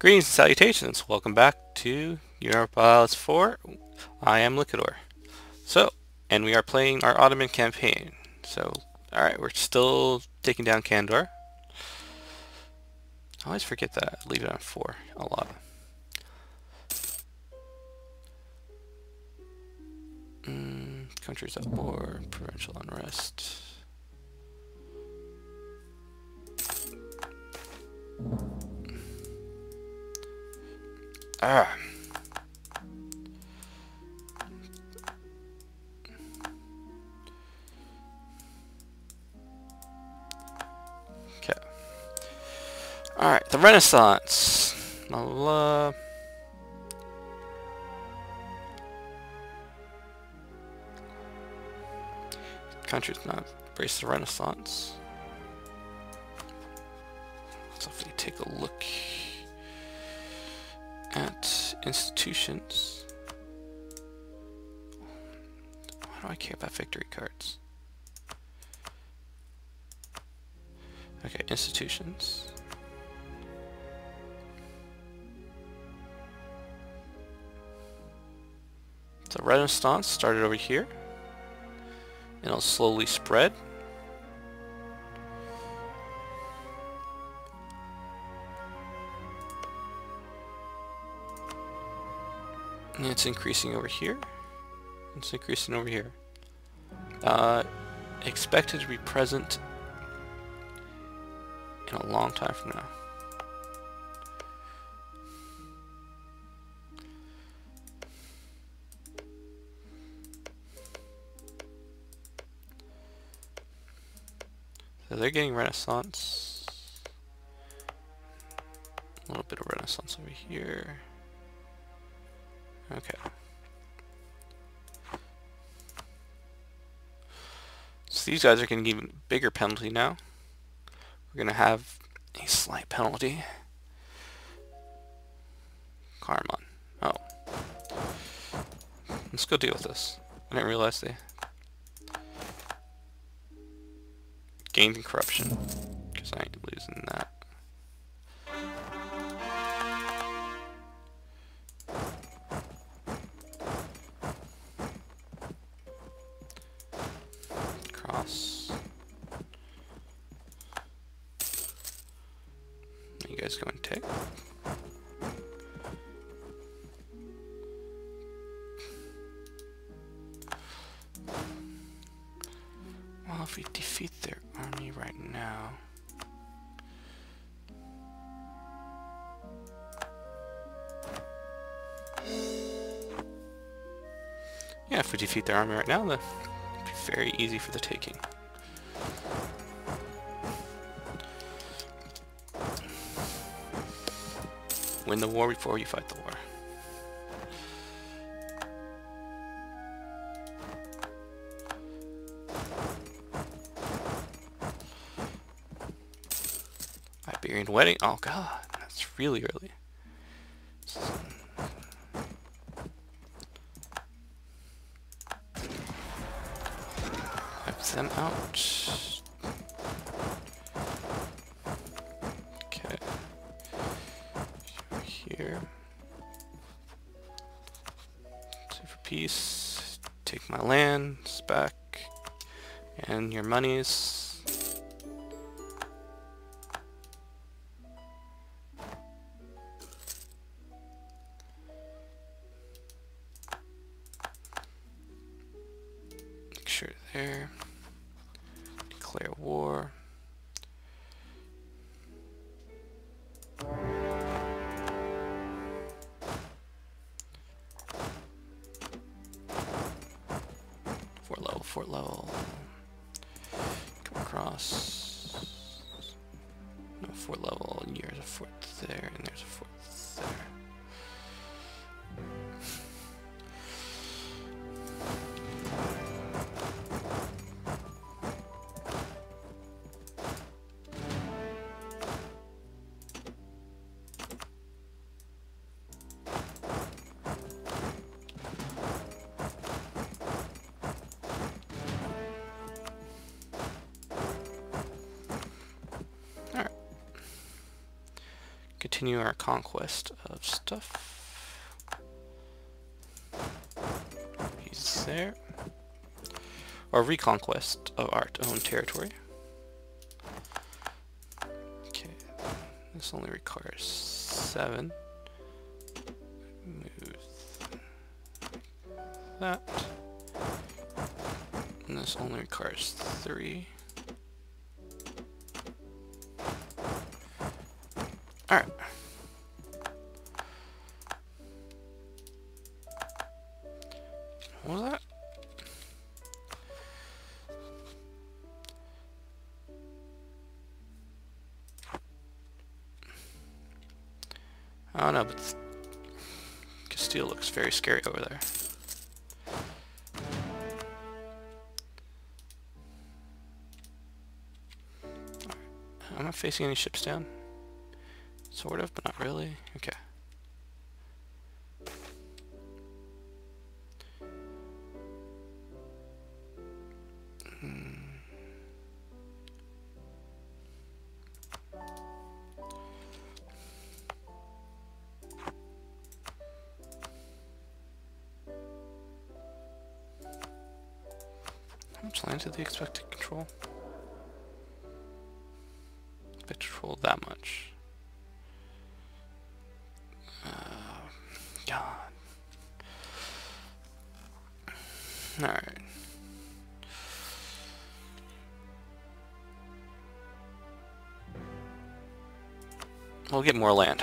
Greetings and salutations. Welcome back to Europa Pilots 4. I am Liquidor. So, and we are playing our Ottoman campaign. So, alright, we're still taking down Candar. I always forget that. I leave it on 4 a lot. Mm, countries at war, provincial unrest. Ah. Okay. Alright, the Renaissance. I'll, uh... Country's not embrace the Renaissance. If we take a look at institutions. Why do I care about victory cards? Okay, institutions. The Renaissance started over here. And it'll slowly spread. And it's increasing over here. It's increasing over here. Uh, expected to be present in a long time from now. So they're getting Renaissance. A little bit of Renaissance over here. Okay. So these guys are going to give a bigger penalty now. We're going to have a slight penalty. Karaman. Oh. Let's go deal with this. I didn't realize they gained in corruption. Because I ain't losing that. You guys going to take? Well, if we defeat their army right now... Yeah, if we defeat their army right now, then it'll be very easy for the taking. Win the war before you fight the war. Iberian wedding? Oh god, that's really early. Wipe them out. Monies. Make sure there. Declare war. Continue our conquest of stuff. He's there. Or reconquest of our own territory. Okay, this only requires seven. Move that. And this only requires three. Alright. Scary over there. I'm not facing any ships down. Sort of, but not really. Okay. How the land do they expect to control? Control that much. Uh, God. Alright. We'll get more land.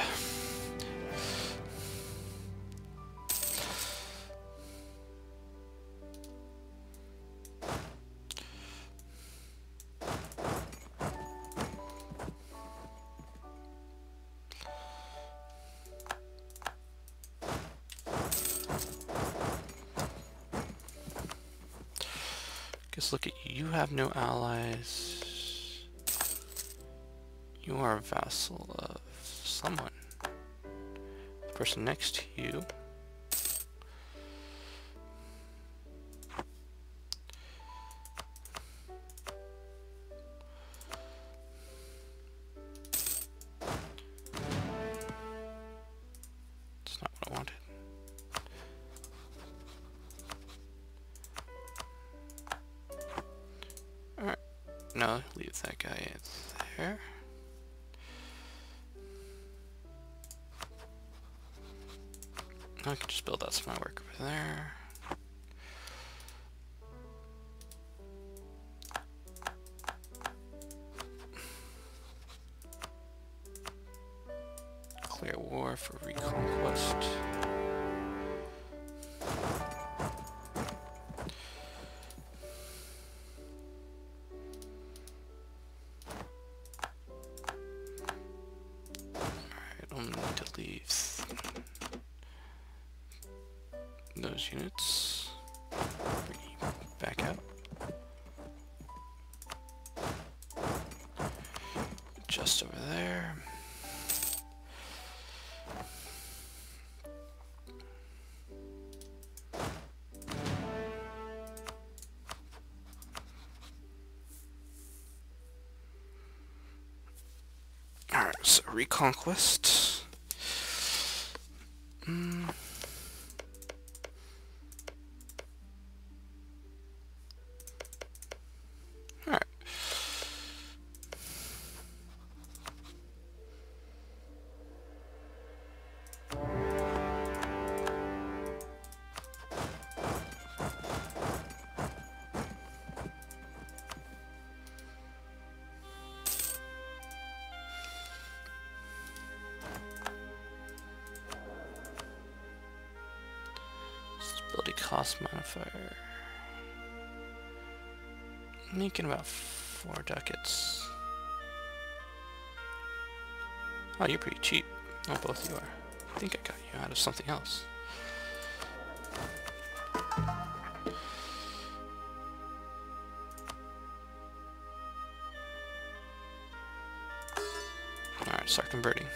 No allies. You are a vassal of someone. The person next to you. No, leave that guy there. I can just build out some my work over there. Clear war for reconquest. So reconquest. Cost modifier. Making about four ducats. Oh, you're pretty cheap. Oh, both of you are. I think I got you out of something else. Alright, start converting.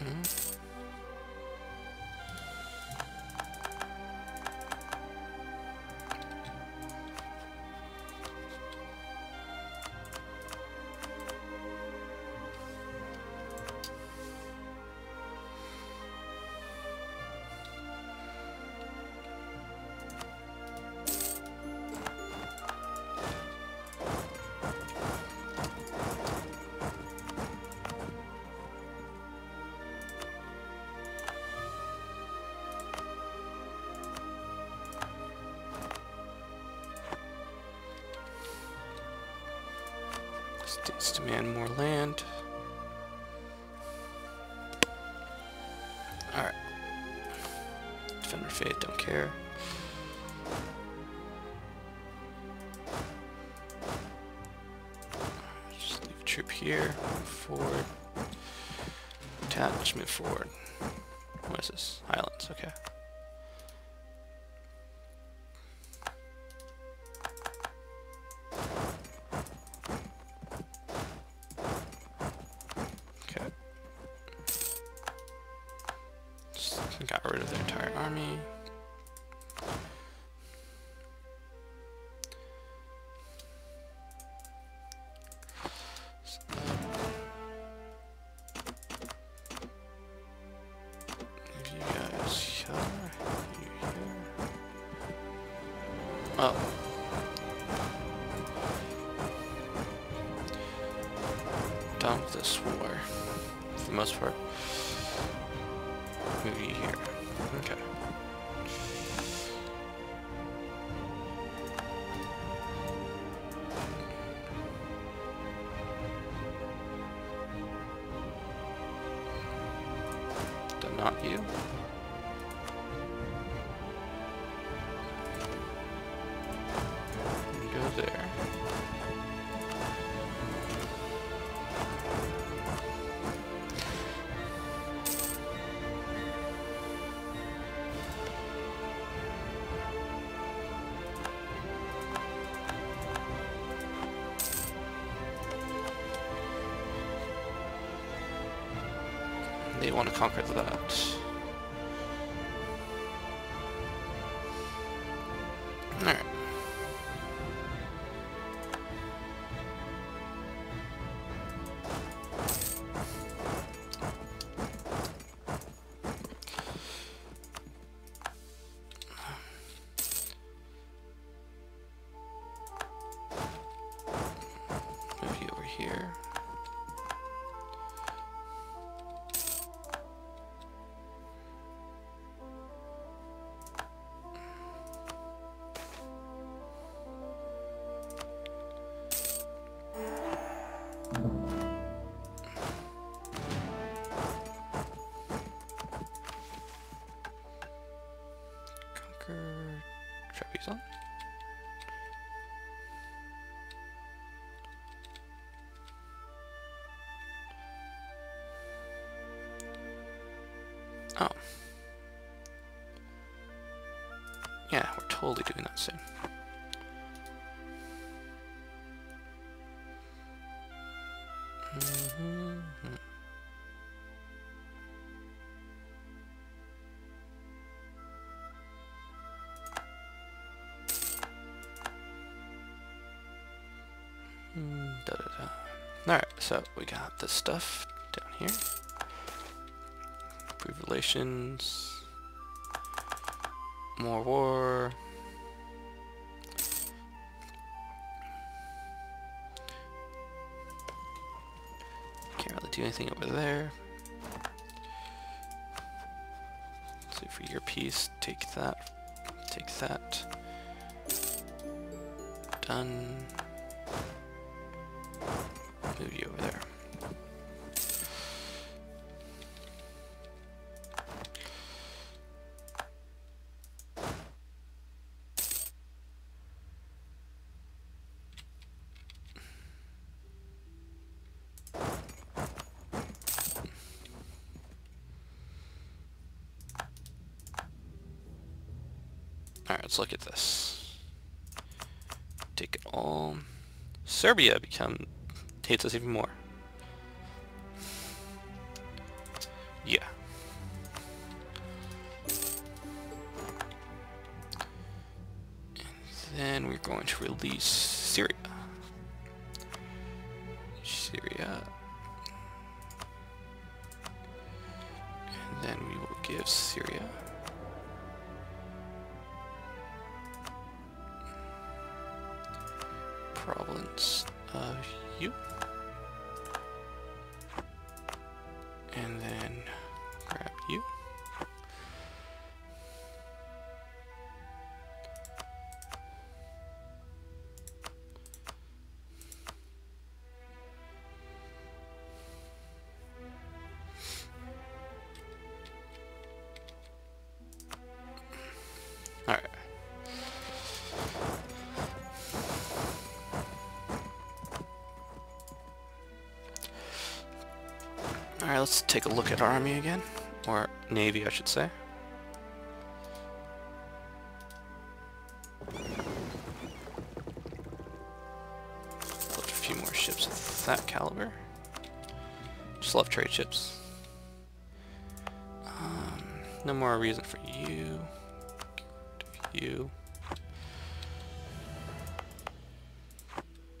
Mhm. States demand more land. Alright. Defender Fate, don't care. Just leave a troop here, forward. Attach, move forward. What is this? Okay. Okay. Not you. Want to conquer that. Conquer Trebizond. Oh. Yeah, we're totally doing that soon. So we got this stuff down here. Improve relations. More war. Can't really do anything over there. So for your piece, take that, take that. Done. Move you over there. Alright, let's look at this. Take all. Serbia become hates us even more. Yeah. And then we're going to release Syria. Syria. And then we will give Syria. province of you. Let's take a look at our army again. Or navy, I should say. Build a few more ships of that caliber. Just love trade ships. Um, no more reason for you. You.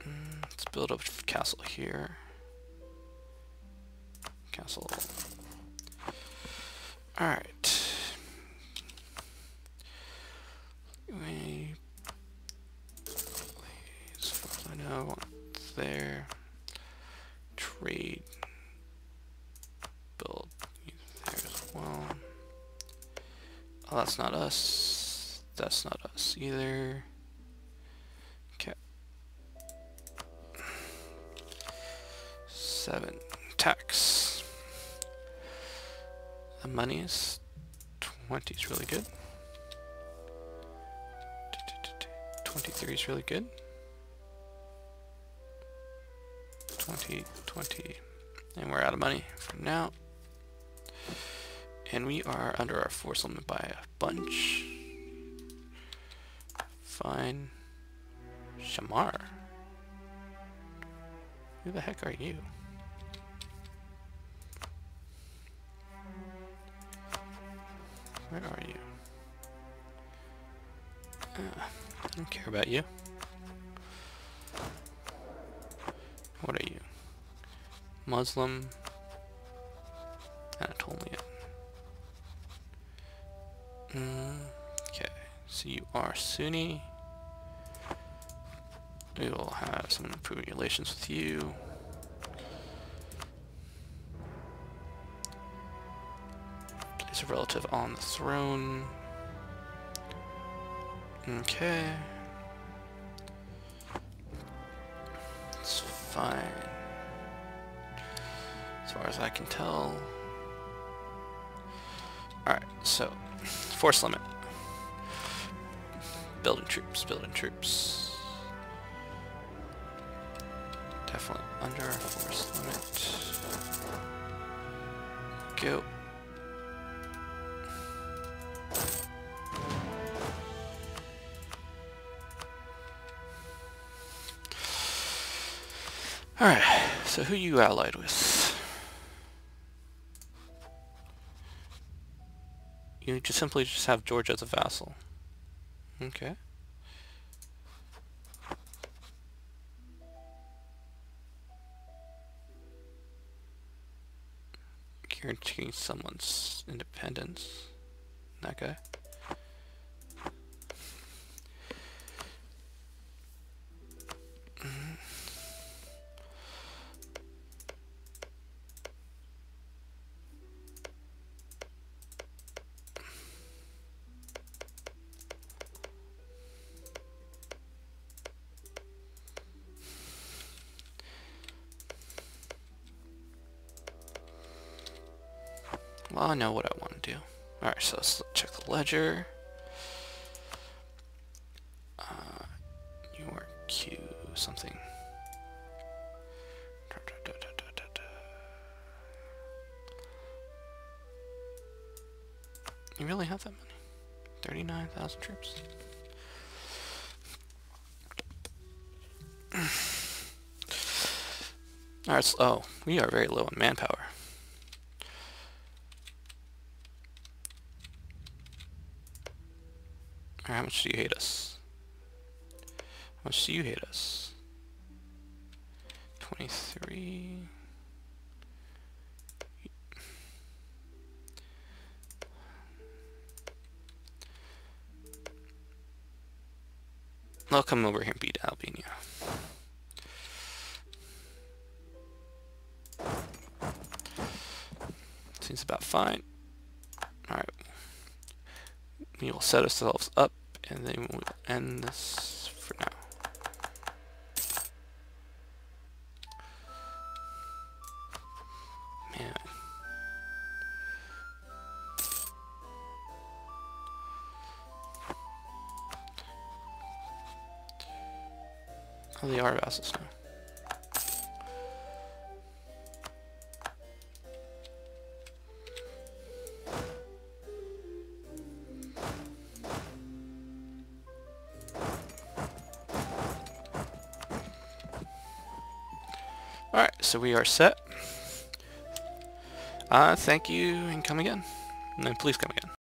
Mm, let's build a castle here. Castle. Alright. We know there. Trade build there as well. Oh that's not us. That's not us either. Okay. Seven tax. The money is 20 is really good. 23 is really good. 20, 20. And we're out of money for now. And we are under our force limit by a bunch. Fine. Shammar. Who the heck are you? Where are you? Uh, I don't care about you. What are you? Muslim? Anatolian. Mm, okay, so you are Sunni. We will have some improving relations with you. Place a relative on the throne. Okay. Fine. As far as I can tell. Alright, so, force limit. Building troops, building troops. Definitely under force limit. Go. Alright, so who you allied with? You just simply just have Georgia as a vassal. Okay. Guaranteeing someone's independence. That guy. Well, I know what I want to do. Alright, so let's check the ledger. Uh, you Q something. You really have that money? 39,000 troops? Alright, so, oh, we are very low on manpower. How much do you hate us? How much do you hate us? 23... I'll come over here and beat Albania. Seems about fine. Alright. We will set ourselves up and then we'll end this for now. Man. Oh, they are. So we are set. Uh, thank you, and come again. And please come again.